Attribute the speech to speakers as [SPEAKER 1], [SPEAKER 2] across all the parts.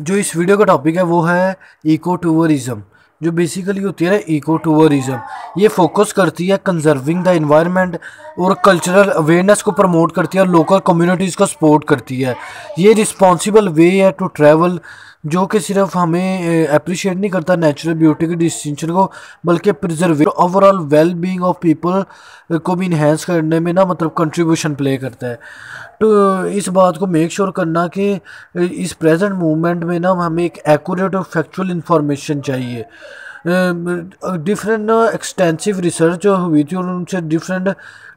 [SPEAKER 1] जो इस वीडियो का टॉपिक है, वो है इको टूरिज़म जो बेसिकली होती है ना इको टूरिज़म ये फोकस करती है कंजर्विंग द इन्वायरमेंट और कल्चरल अवेयरनेस को प्रमोट करती है और लोकल कम्युनिटीज़ को सपोर्ट करती है। ये रिस्पॉन्सिबल वे है टू ट्रैवल जो कि सिर्फ़ हमें अप्रिशिएट नहीं करता नेचुरल ब्यूटी के डिस्टिंक्शन को, बल्कि preserve overall well being of people को भी इन्हेंस करने में ना मतलब कंट्रीब्यूशन प्ले करता है। तो इस बात को मेक श्योर sure करना कि इस प्रेजेंट मूवमेंट में ना हमें एक एक्यूरेट और फैक्चुअल इंफॉर्मेशन चाहिए। डिफरेंट एक्सटेंसिव रिसर्च हुई थी और उनसे डिफरेंट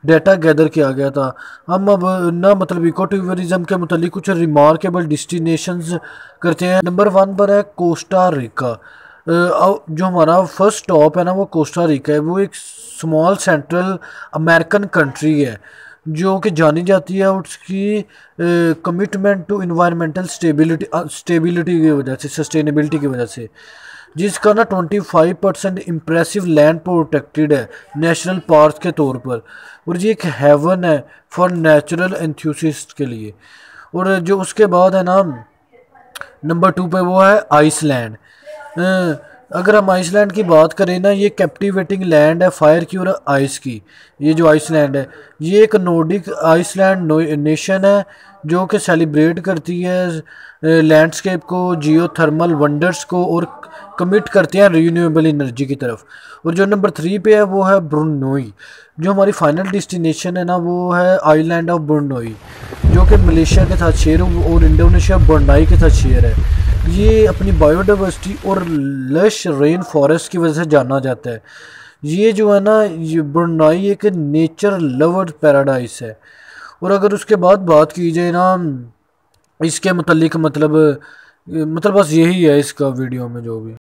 [SPEAKER 1] डाटा गैदर किया गया था। हम अब, ना मतलब इको टूरिज़म के मतलब कुछ रिमार्केबल डिस्टिनेशंस करते हैं। नंबर वन पर है कोस्टा रिका जो हमारा फ़र्स्ट स्टॉप है ना, वो कोस्टा रिका है। वो एक स्मॉल सेंट्रल अमेरिकन कंट्री है, जो कि जानी जाती है उसकी commitment to environmental stability stability की वजह से सस्टेनेबिलिटी की वजह से। जिसका ना 25 परसेंट इम्प्रेसिव लैंड प्रोटेक्टेड है नेशनल पार्क के तौर पर। और ये एक हेवन है फॉर नेचुरल एंथ्यूसिस्ट के लिए। और जो उसके बाद है ना नंबर टू पे वो है आइसलैंड अगर हम आइसलैंड की बात करें ना, ये कैप्टिवेटिंग लैंड है फायर की और आइस की। ये जो आइसलैंड है, ये एक नोडिक आइसलैंड नेशन है, जो कि सेलिब्रेट करती है लैंडस्केप को जियो थर्मल वंडर्स को और कमिट करते हैं रीन्यूएबल एनर्जी की तरफ़। और जो नंबर थ्री पे है, वो है ब्रुनोई जो हमारी फाइनल डिस्टिनेशन है ना, वो है आइलैंड ऑफ़ ब्रुनोई जो कि मलेशिया के साथ शेयर और इंडोनेशिया बर्नाई के साथ शेयर है। ये अपनी बायोडाइवर्सिटी और लश रेन फॉरेस्ट की वजह से जाना जाता है। ये जो है ना, ये ब्रुनाई एक नेचर लवर पैराडाइस है। और अगर उसके बाद बात की जाए ना, इसके मतलब मतलब बस यही है इसका वीडियो में जो भी।